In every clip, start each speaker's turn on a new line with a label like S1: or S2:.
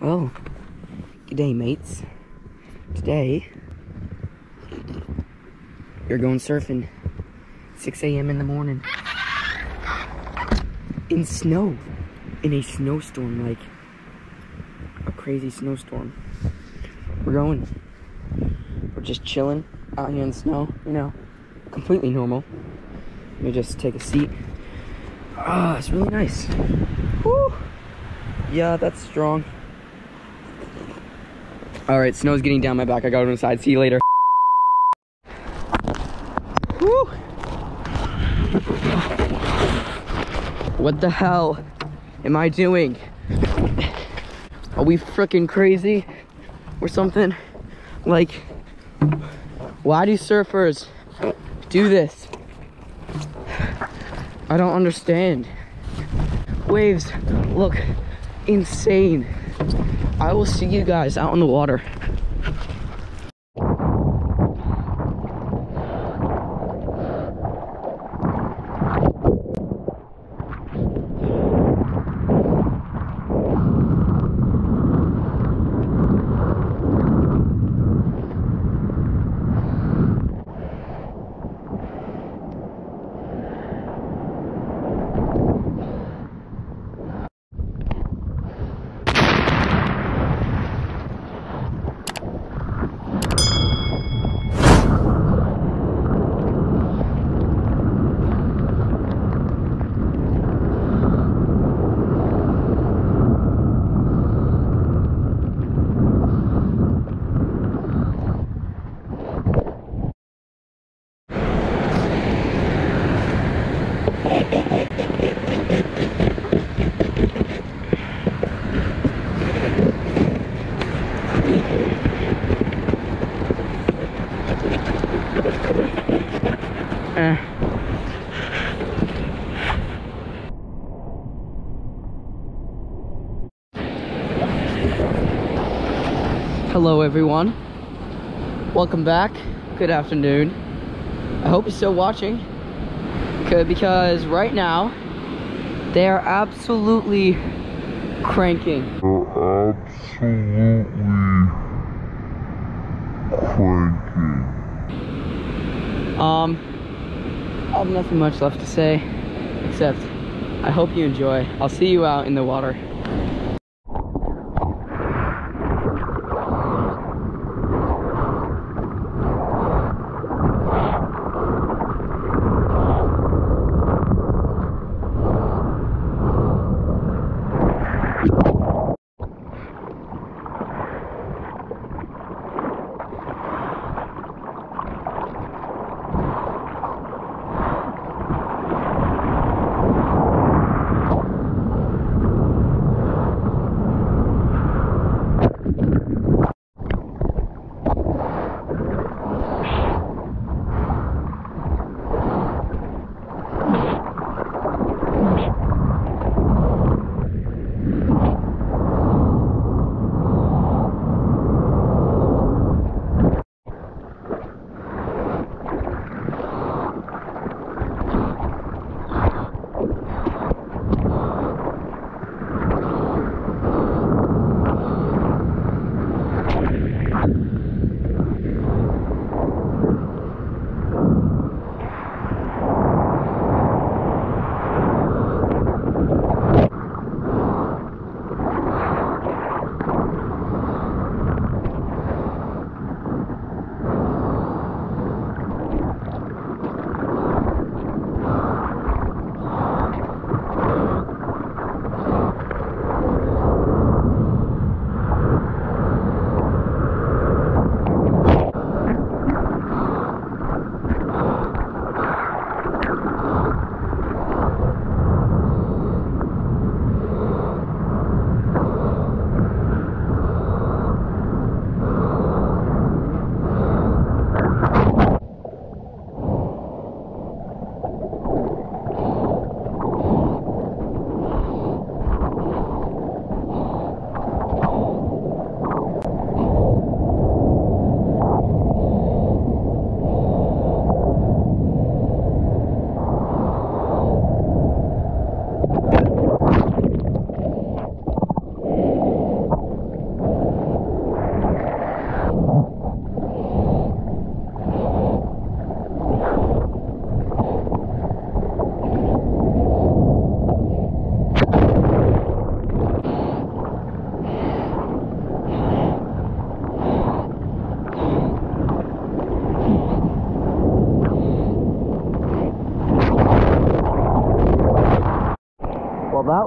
S1: Well, good day, mates. Today, you're going surfing. 6 a.m. in the morning. In snow. In a snowstorm, like a crazy snowstorm. We're going. We're just chilling out here in the snow, you know, completely normal. Let me just take a seat. Ah, it's really nice. Woo! Yeah, that's strong. All right, snow's getting down my back. I gotta go inside. See you later. Woo! What the hell am I doing? Are we freaking crazy or something? Like, why do surfers do this? I don't understand. Waves look insane. I will see you guys out in the water. Eh. Hello everyone. Welcome back. Good afternoon. I hope you're still watching. Good because right now they are absolutely cranking.
S2: absolutely cranking.
S1: Um, I have nothing much left to say, except I hope you enjoy. I'll see you out in the water.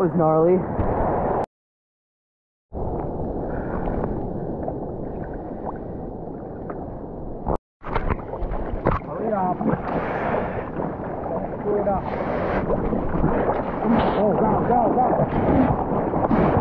S1: was gnarly. Hurry up. Screw it up. Oh, go, go, go.